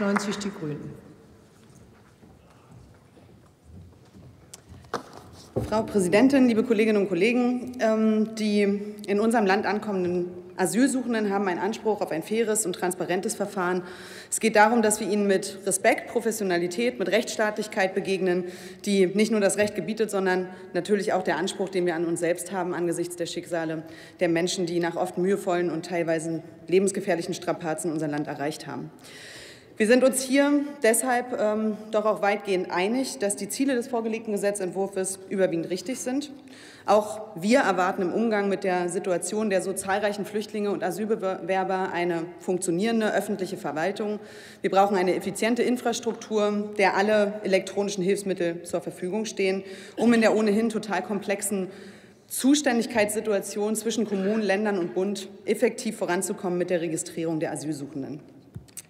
90 die Grünen. Frau Präsidentin, liebe Kolleginnen und Kollegen! Ähm, die in unserem Land ankommenden Asylsuchenden haben einen Anspruch auf ein faires und transparentes Verfahren. Es geht darum, dass wir ihnen mit Respekt, Professionalität, mit Rechtsstaatlichkeit begegnen, die nicht nur das Recht gebietet, sondern natürlich auch der Anspruch, den wir an uns selbst haben angesichts der Schicksale der Menschen, die nach oft mühevollen und teilweise lebensgefährlichen Strapazen unser Land erreicht haben. Wir sind uns hier deshalb ähm, doch auch weitgehend einig, dass die Ziele des vorgelegten Gesetzentwurfs überwiegend richtig sind. Auch wir erwarten im Umgang mit der Situation der so zahlreichen Flüchtlinge und Asylbewerber eine funktionierende öffentliche Verwaltung. Wir brauchen eine effiziente Infrastruktur, der alle elektronischen Hilfsmittel zur Verfügung stehen, um in der ohnehin total komplexen Zuständigkeitssituation zwischen Kommunen, Ländern und Bund effektiv voranzukommen mit der Registrierung der Asylsuchenden.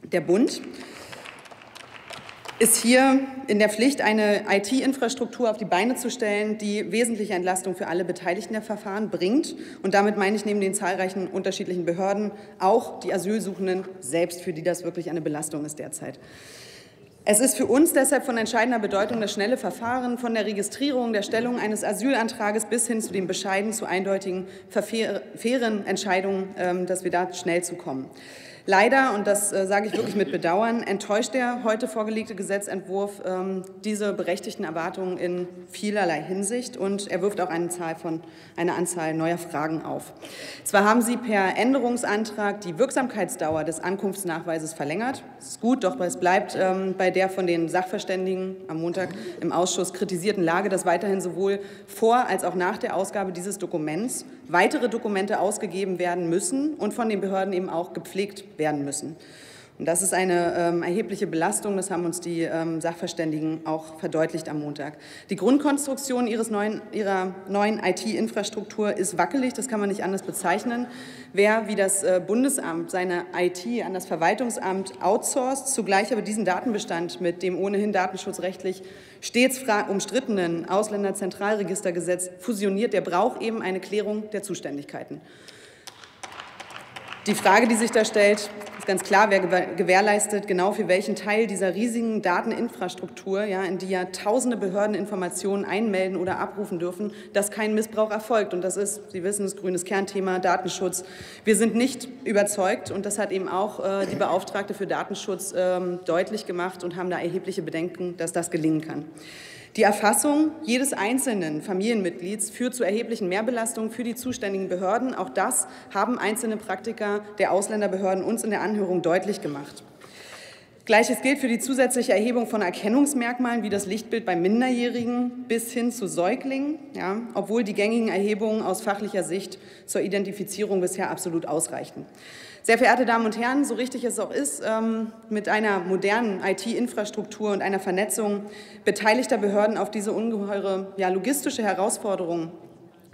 Der Bund ist hier in der Pflicht, eine IT-Infrastruktur auf die Beine zu stellen, die wesentliche Entlastung für alle Beteiligten der Verfahren bringt. Und damit meine ich neben den zahlreichen unterschiedlichen Behörden auch die Asylsuchenden selbst, für die das wirklich eine Belastung ist derzeit. Es ist für uns deshalb von entscheidender Bedeutung das schnelle Verfahren von der Registrierung, der Stellung eines Asylantrages bis hin zu den bescheiden zu eindeutigen, fairen Entscheidungen, ähm, dass wir da schnell zu kommen. Leider, und das äh, sage ich wirklich mit Bedauern, enttäuscht der heute vorgelegte Gesetzentwurf ähm, diese berechtigten Erwartungen in vielerlei Hinsicht und er wirft auch eine, Zahl von, eine Anzahl neuer Fragen auf. Zwar haben Sie per Änderungsantrag die Wirksamkeitsdauer des Ankunftsnachweises verlängert. Das ist gut, doch es bleibt ähm, bei der von den Sachverständigen am Montag im Ausschuss kritisierten Lage, dass weiterhin sowohl vor als auch nach der Ausgabe dieses Dokuments weitere Dokumente ausgegeben werden müssen und von den Behörden eben auch gepflegt werden müssen. Und das ist eine ähm, erhebliche Belastung, das haben uns die ähm, Sachverständigen auch verdeutlicht am Montag. Die Grundkonstruktion ihres neuen, ihrer neuen IT-Infrastruktur ist wackelig, das kann man nicht anders bezeichnen. Wer wie das äh, Bundesamt seine IT an das Verwaltungsamt outsourced, zugleich aber diesen Datenbestand mit dem ohnehin datenschutzrechtlich stets umstrittenen Ausländerzentralregistergesetz fusioniert, der braucht eben eine Klärung der Zuständigkeiten. Die Frage, die sich da stellt, ist ganz klar, wer gewährleistet genau für welchen Teil dieser riesigen Dateninfrastruktur, ja, in die ja tausende Behörden Informationen einmelden oder abrufen dürfen, dass kein Missbrauch erfolgt. Und das ist, Sie wissen, das grünes Kernthema Datenschutz. Wir sind nicht überzeugt und das hat eben auch äh, die Beauftragte für Datenschutz ähm, deutlich gemacht und haben da erhebliche Bedenken, dass das gelingen kann. Die Erfassung jedes einzelnen Familienmitglieds führt zu erheblichen Mehrbelastungen für die zuständigen Behörden. Auch das haben einzelne Praktiker der Ausländerbehörden uns in der Anhörung deutlich gemacht. Gleiches gilt für die zusätzliche Erhebung von Erkennungsmerkmalen wie das Lichtbild bei Minderjährigen bis hin zu Säuglingen, ja, obwohl die gängigen Erhebungen aus fachlicher Sicht zur Identifizierung bisher absolut ausreichten. Sehr verehrte Damen und Herren, so richtig es auch ist, ähm, mit einer modernen IT-Infrastruktur und einer Vernetzung beteiligter Behörden auf diese ungeheure ja, logistische Herausforderung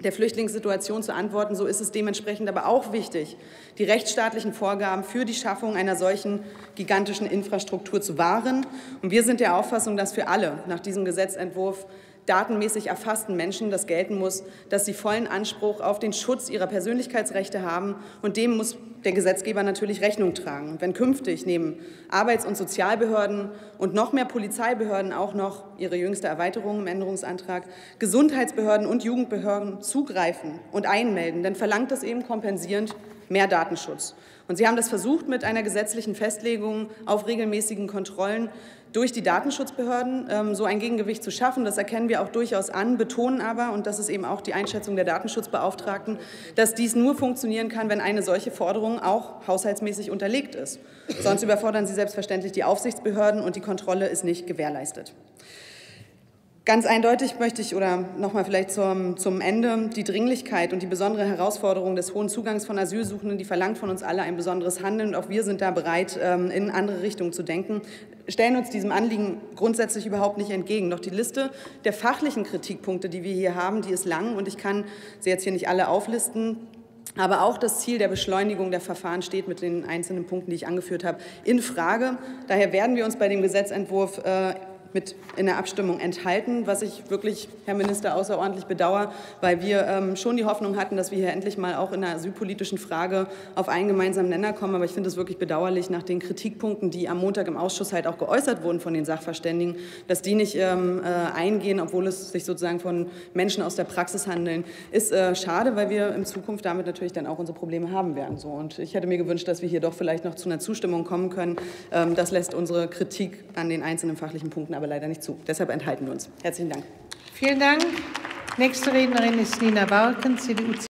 der Flüchtlingssituation zu antworten. So ist es dementsprechend aber auch wichtig, die rechtsstaatlichen Vorgaben für die Schaffung einer solchen gigantischen Infrastruktur zu wahren. Und wir sind der Auffassung, dass für alle nach diesem Gesetzentwurf datenmäßig erfassten Menschen das gelten muss, dass sie vollen Anspruch auf den Schutz ihrer Persönlichkeitsrechte haben. Und dem muss der Gesetzgeber natürlich Rechnung tragen. Wenn künftig neben Arbeits- und Sozialbehörden und noch mehr Polizeibehörden auch noch ihre jüngste Erweiterung im Änderungsantrag Gesundheitsbehörden und Jugendbehörden zugreifen und einmelden, dann verlangt das eben kompensierend mehr Datenschutz. Und Sie haben das versucht mit einer gesetzlichen Festlegung auf regelmäßigen Kontrollen durch die Datenschutzbehörden ähm, so ein Gegengewicht zu schaffen. Das erkennen wir auch durchaus an, betonen aber, und das ist eben auch die Einschätzung der Datenschutzbeauftragten, dass dies nur funktionieren kann, wenn eine solche Forderung auch haushaltsmäßig unterlegt ist. Sonst überfordern sie selbstverständlich die Aufsichtsbehörden und die Kontrolle ist nicht gewährleistet. Ganz eindeutig möchte ich oder noch mal vielleicht zum, zum Ende die Dringlichkeit und die besondere Herausforderung des hohen Zugangs von Asylsuchenden, die verlangt von uns alle ein besonderes Handeln. Und auch wir sind da bereit, ähm, in andere Richtungen zu denken, stellen uns diesem Anliegen grundsätzlich überhaupt nicht entgegen. Doch die Liste der fachlichen Kritikpunkte, die wir hier haben, die ist lang und ich kann sie jetzt hier nicht alle auflisten. Aber auch das Ziel der Beschleunigung der Verfahren steht mit den einzelnen Punkten, die ich angeführt habe, in Frage. Daher werden wir uns bei dem Gesetzentwurf äh, mit in der Abstimmung enthalten, was ich wirklich, Herr Minister, außerordentlich bedauere, weil wir ähm, schon die Hoffnung hatten, dass wir hier endlich mal auch in der asylpolitischen Frage auf einen gemeinsamen Nenner kommen. Aber ich finde es wirklich bedauerlich, nach den Kritikpunkten, die am Montag im Ausschuss halt auch geäußert wurden von den Sachverständigen, dass die nicht ähm, äh, eingehen, obwohl es sich sozusagen von Menschen aus der Praxis handeln. Ist äh, schade, weil wir in Zukunft damit natürlich dann auch unsere Probleme haben werden. So. Und ich hätte mir gewünscht, dass wir hier doch vielleicht noch zu einer Zustimmung kommen können. Ähm, das lässt unsere Kritik an den einzelnen fachlichen Punkten aber leider nicht zu. Deshalb enthalten wir uns. Herzlichen Dank. Vielen Dank. Nächste Rednerin ist Nina Balken, CDU.